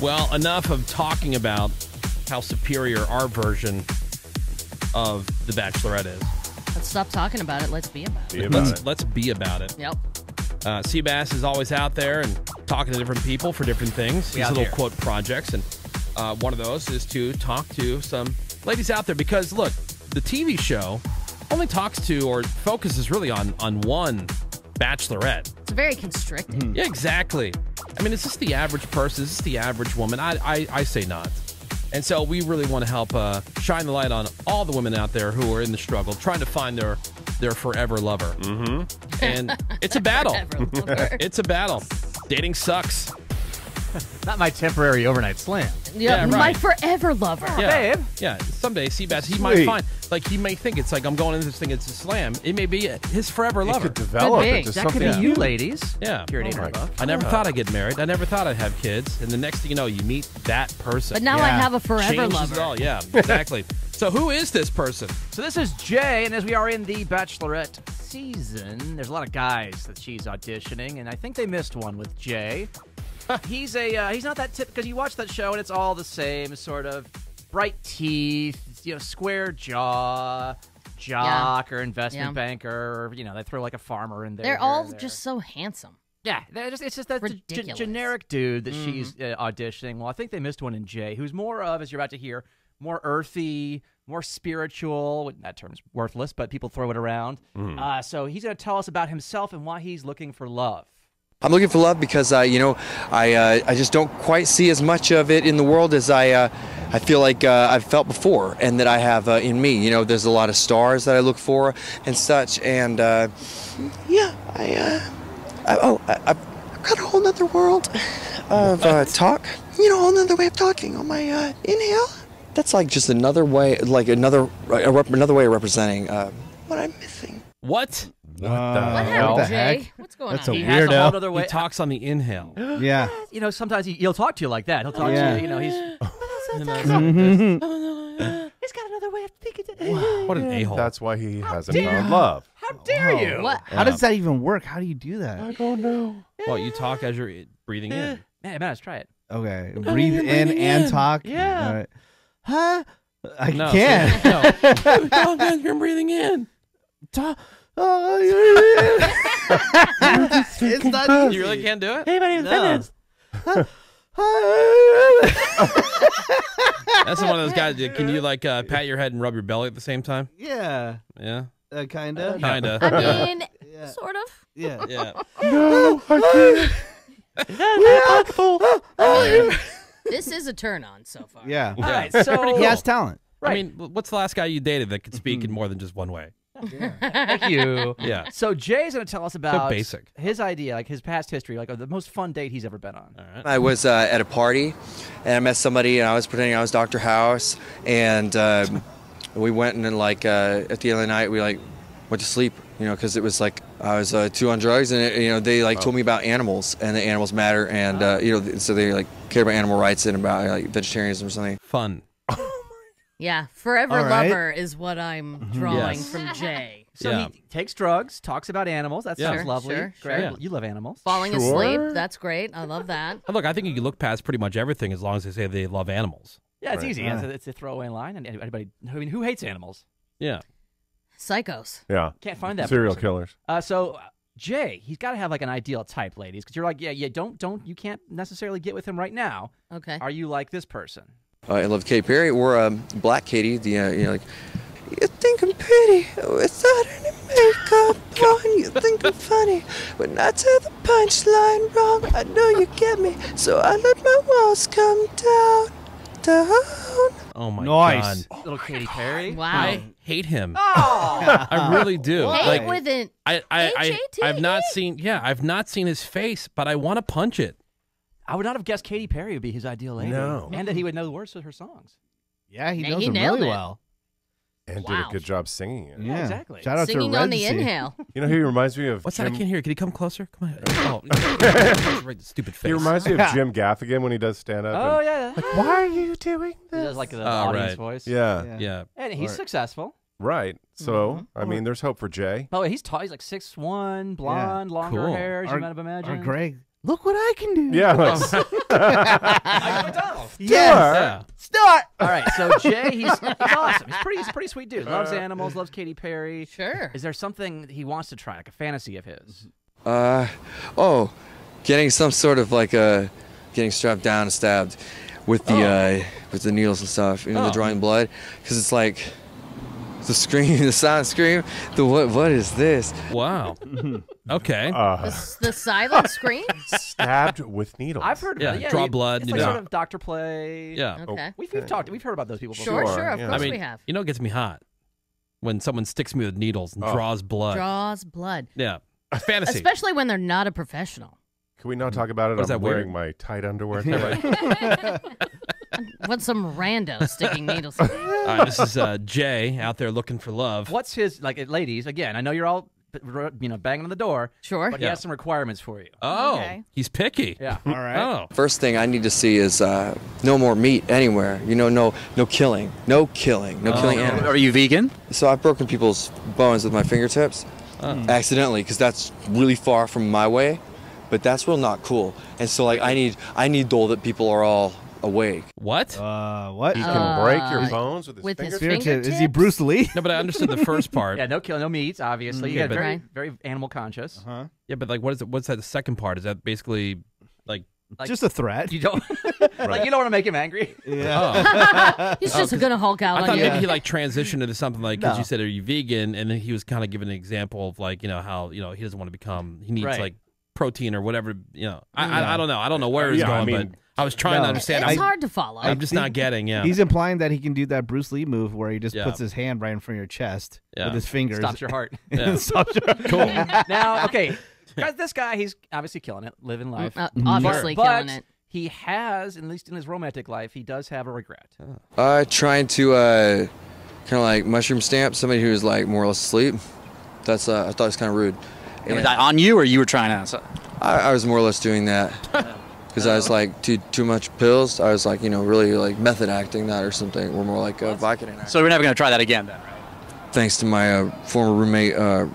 Well, enough of talking about how superior our version of The Bachelorette is. Let's stop talking about it. Let's be about it. let's, let's be about it. Yep. Uh, Sebas is always out there and talking to different people for different things. We These little here. quote projects, and uh, one of those is to talk to some ladies out there because look, the TV show only talks to or focuses really on on one bachelorette. It's very constricting. Yeah, exactly. I mean, is this the average person? Is this the average woman? I I, I say not. And so we really want to help uh, shine the light on all the women out there who are in the struggle, trying to find their their forever lover. Mm-hmm. And it's a battle. It's a battle. Dating sucks. Not my temporary overnight slam. Yeah, Yeah, my forever lover. Yeah, babe. yeah. Someday, Sebas, he might Sweet. find like he may think it's like I'm going into this thing. It's a slam. It may be his forever It lover. could develop be. into That could be you, ladies. Yeah. Purity Oh my and above. I never thought I'd get married. I never thought I'd have kids. And the next thing you know, you meet that person. But now I have a forever Changes lover. it all. Yeah, exactly. so who is this person? So this is Jay, and as we are in the Bachelorette season, there's a lot of guys that she's auditioning, and I think they missed one with Jay. he's a uh, he's not that tip because you watch that show and it's all the same sort of bright teeth, you know, square jaw, jock or investment Yeah. banker, or you know, they throw like a farmer in there. They're here all and there. just so handsome. Yeah, they're just, it's just that g- Ridiculous. generic dude that she's uh, auditioning. Well, I think they missed one in Jay, who's more of, as you're about to hear, more earthy, more spiritual. That term's worthless, but people throw it around. Uh, so he's going to tell us about himself and why he's looking for love. I'm looking for love because uh, you know I uh, I just don't quite see as much of it in the world as I uh, I feel like uh, I've felt before and that I have uh, in me. You know, there's a lot of stars that I look for and such, and uh, yeah, I, uh, I oh I, I've got a whole nother world of uh, talk. You know, a whole nother way of talking on my uh, inhale. That's like just another way, like another another way of representing uh, what I'm missing. What? What What the happened, hell? the Jay? heck? What's going That's on? a He here? has a Weirdo. whole other He talks on the inhale. Yeah. you know, sometimes he, he'll talk to you like that. He'll talk Yeah. to you. You know, he's Mhm. he's got another way of thinking. What an a hole. That's why he hasn't dare- found love. How dare you? What? How does that even work? How do you do that? I don't know. Well, you talk as you're breathing in. Man, man, let's try it. Okay. Breathe in and talk. Yeah. All right. Huh? I No, can't. no. You talk as you're breathing in. Ta- oh, it's not You really can't do it? Hey, my name's No. That's one of those guys. that- Can you like uh, pat your head and rub your belly at the same time? yeah. Yeah, Uh, kinda. kinda. I yeah. mean, Yeah. sort of. Yeah. yeah. No, I can't. This is a turn on so far. Yeah. All right, Yeah. so He has talent. I mean, w- what's the last guy you dated that could speak in more than just one way? thank you. Yeah. So Jay's going to tell us about basic. his idea, like his past history, like the most fun date he's ever been on. All right. I was uh, at a party and I met somebody and I was pretending I was Dr. House and um, we went and then like uh, at the end of the night we like went to sleep you know because it was like I was uh, too on drugs and you know they like told me about animals and the animals matter and uh, you know so they like care about animal rights and about like vegetarianism or something. Fun. Yeah, forever All right. lover is what I'm drawing Yes. from Jay. So Yeah. he takes drugs, talks about animals. That Yeah. sounds Sure, lovely. sure, Greg, sure. you love animals. Falling Sure. asleep, that's great. I love that. And look, I think you can look past pretty much everything as long as they say they love animals. Yeah, it's Right. easy. Yeah. It's, a, it's a throwaway line, and anybody. I mean, who hates animals? Yeah. Psychos. Yeah. Can't find that Serial person. killers. Uh, so uh, Jay, he's got to have like an ideal type, ladies, because you're like, yeah, yeah, don't, don't, you can't necessarily get with him right now. Okay. Are you like this person? Uh, I love Katy Perry or um, Black Katy the uh, you know like you think I'm pretty without any makeup on. You think I'm funny when I tell the punchline wrong. I know you get me, so I let my walls come down, down. Oh my Nice. god. Little Katy Perry. Wow. I hate him. Oh, I really do. Hate Like with an I, I, I, H-A-T-E? I've not seen. Yeah, I've not seen his face, but I want to punch it. I would not have guessed Katy Perry would be his ideal lady. No. and that he would know the words to her songs. Yeah, he Man, knows he him nailed really it. well. And did Wow. a good job singing it. Yeah, exactly. Shout out singing to on the Sea. inhale. You know who he reminds me of? What's that? I Jim- can't hear. Can he come closer? Come on. Oh, right, stupid face. He reminds me of Jim Gaffigan when he does stand up. Oh yeah, Like, why are you doing he this? does like the Oh, audience right. voice. yeah. Yeah. Yeah. and he's Or- successful. Right. So, mm-hmm. I mean, there's hope for Jay. By the way, he's tall. He's like six one, blonde, longer Cool. hair, as Or- you might have Or imagined. Greg, Look what I can do. Yeah. Like, Yes. Yeah. Start. All right, so Jay, he's, he's awesome. He's pretty, he's a pretty sweet dude. Loves animals, loves Katy Perry. Sure. Is there something he wants to try, like a fantasy of his? Uh, oh, getting some sort of like uh, getting strapped down and stabbed with the uh, with the needles and stuff, you know, Oh. the drawing blood, because it's like the scream, the silent scream. The what? What is this? Wow. Okay. uh, The, the silent scream? stabbed with needles. I've heard of Yeah, it. Yeah, draw you- blood, It's you like know. sort of Doctor Play. yeah. Okay. We've, we've talked. We've heard about those people Sure, before. sure. Of yeah. course I mean, we have. you know, what gets me hot when someone sticks me with needles and Oh. draws blood. Draws blood. Yeah. Fantasy. Especially when they're not a professional. Can we not talk about it? Was I'm that weird? wearing my tight underwear. tonight. When some rando sticking needles. in. All right, this is uh, Jay out there looking for love. What's his like, ladies? Again, I know you're all, you know, banging on the door, Sure. but he has some requirements for you. Oh, Okay. he's picky. Yeah. All right. Oh. First thing I need to see is uh, no more meat anywhere. You know, no no killing, no killing, no killing animals. Are you vegan? So I've broken people's bones with my fingertips accidentally because that's really far from my way, but that's real not cool. And so like I need I need though that people are all awake. What? Uh, what? he can break your Uh, bones with his with his fingers. Is he? Bruce Lee? no, but I understood the first part. Yeah, no kill, no meat. Obviously, Okay, yeah, but- very, Right. very animal conscious. Huh? Yeah, but like, what is it? What's that? The second part is that basically like. Like- Just a threat. You don't like you don't want to make him angry. Yeah. Oh. He's just going to Hulk out I on thought you. maybe he like transitioned into something like because No. you said are you vegan, and then he was kind of giving an example of like you know how you know he doesn't want to become he needs Right. like protein or whatever you know I, I I don't know I don't know where he's Yeah, I going mean- but I was trying to No. understand. it's I'm, hard to follow. I'm just not getting. Yeah. He's implying that he can do that Bruce Lee move where he just Yeah. puts his hand right in front of your chest Yeah. with his fingers. Stops your heart. Yeah. Stops your- cool. now, okay, guys, this guy, he's obviously killing it, living life. Uh, obviously but killing it. he has, at least in his romantic life, he does have a regret. Uh, trying to uh, kind of like mushroom stamp somebody who's like more or less asleep. That's uh, I thought it was kind of rude. Was that on you, or you were trying to? I, I was more or less doing that because I was like too too much pills. I was like you know really like method acting that or something. We're more like uh, Vicodin. So we're never going to try that again, then, right? Thanks to my uh, former roommate uh,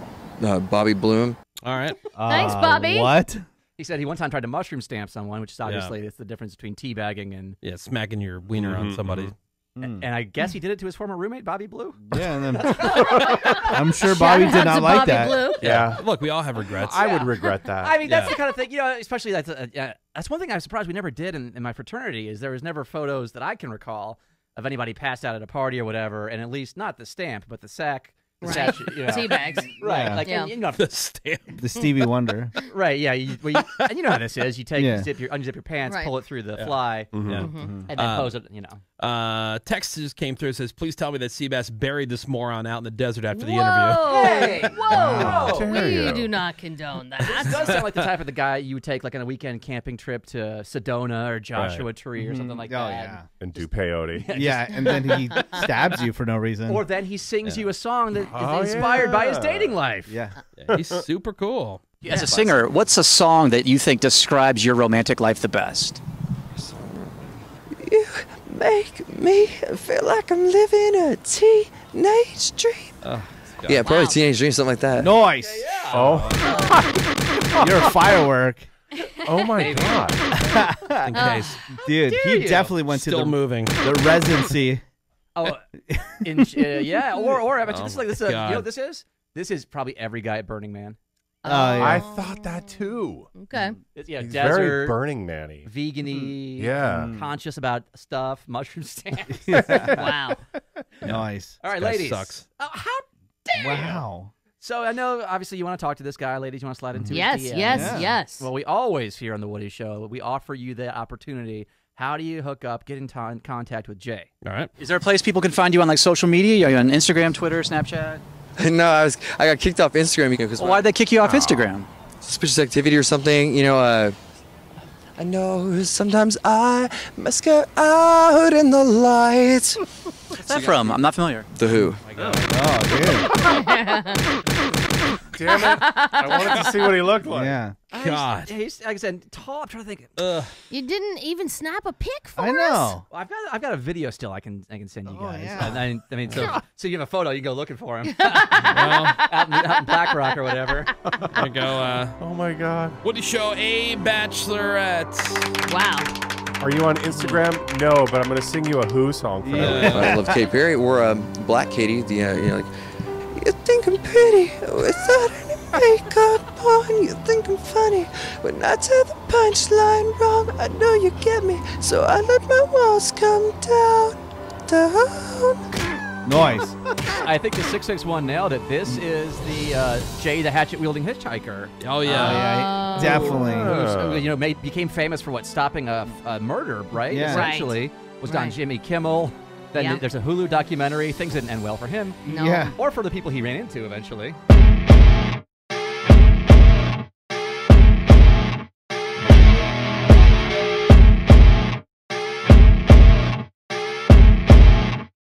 uh, Bobby Bloom. All right. Thanks, Uh, Bobby. What? He said he one time tried to mushroom stamp someone, which is obviously it's the difference between teabagging and. Yeah, smacking your wiener on Mhm, somebody. And I guess he did it to his former roommate, Bobby Blue. Yeah, and then I'm sure Bobby Shout did not to like Bobby that. Blue. Yeah. Look, we all have regrets. I would regret that. I mean, that's Yeah. the kind of thing, you know, especially that's, uh, uh, that's one thing I'm surprised we never did in, in my fraternity is there was never photos that I can recall of anybody passed out at a party or whatever, and at least not the stamp, but the sack. The Right. statue, you know. Tea bags. Right, Yeah. like Yeah. and, you know, the stamp. The Stevie Wonder. right, yeah. You, well, you, and you know how this is. You take, Yeah. you zip your, unzip your pants, Right. pull it through the Yeah. fly, Mhm. Yeah. Mhm. and then Uh, pose it. You know, Uh, text just came through. Says, please tell me that Sebas buried this moron out in the desert after the interview. Whoa! Hey! Whoa! How dare we do not condone this that. does sound like the type of the guy you would take like on a weekend camping trip to Sedona or Joshua Tree or something like oh, that. yeah. And do peyote. Yeah, and then he stabs you for no reason. Or then he sings Yeah. you a song that is Oh, inspired by his dating life. yeah. Yeah, he's super cool. As a singer, what's a song that you think describes your romantic life the best? You make me feel like I'm living a teenage dream. Oh, God. Yeah, probably Wow. teenage dream, something like that. Noise. Oh, You're a firework. oh my God. In case. Dude, he you? definitely went to the, moving. the residency. Oh, in, uh, yeah, or or I bet you Oh this is like this. my Uh, you know, what this is? This is probably every guy at Burning Man. Oh, yeah. I thought that too. Okay. It's, yeah, He's desert, very Burning Man-y. vegan-y, Yeah. conscious about stuff, mushroom stamps. Wow. Nice. All right, This ladies. sucks. Oh, how dare you? Wow. So I know, obviously, you want to talk to this guy, ladies. You want to slide into Yes, his yes, DMs. Yeah. yes. Well, we always here on the Woody Show, we offer you the opportunity. How do you hook up, get in ton- contact with Jay? All right. Is there a place people can find you on like social media? Are you on Instagram, Twitter, Snapchat? no, I was I got kicked off Instagram because Well, why'd they kick you off Instagram? suspicious activity or something. You know, uh, I know sometimes I must go out in the light. What's that from? I'm not familiar. The Who. Oh, dude. Damn it! I wanted to see what he looked like. Yeah. God. He's, like I said, tall. I'm trying to think. Ugh. You didn't even snap a pic for I us? know. Well, I've got I've got a video still I can I can send you Oh, guys. yeah. And I, I mean, so, so you have a photo, you go looking for him Well, out, in, out in Black Rock or whatever. there you go. Uh, Oh my God. Woody Show, a bachelorette. Wow. Are you on Instagram? No, but I'm gonna sing you a Who song for that. I love Katy Perry or um, Black Katy. The uh, you know, like you think I'm pretty without any makeup on. You think I'm funny when I tell the punchline wrong. I know you get me, so I let my walls come down, down. Nice. I think the 661 nailed it. This is the uh, Jay the hatchet wielding hitchhiker. Oh, Oh, yeah. yeah. Definitely. Who's, Uh. you know, made, became famous for what stopping a, a murder, right? Yeah. Right. Essentially, was on Right. Jimmy Kimmel. Then Yeah. there's a Hulu documentary. Things didn't end well for him, No. Yeah. or for the people he ran into eventually.